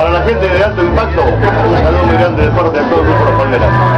Para la gente de alto impacto, un saludo muy grande de parte de todo el grupo Palmeras.